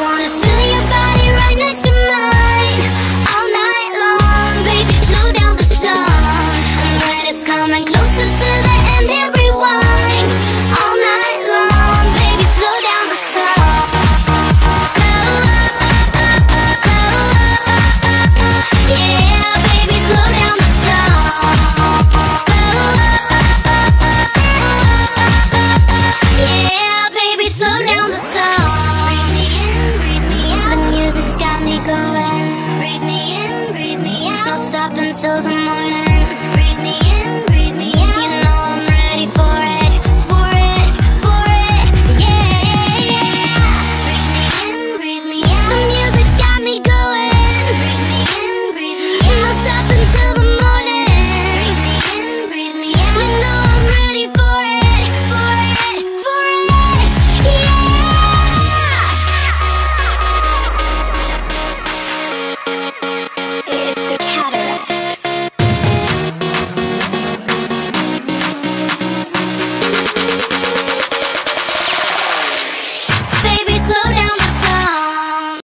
closer to feel your body right next to mine. All night long, baby, slow down the song. Let us come and close to the end, until the morning.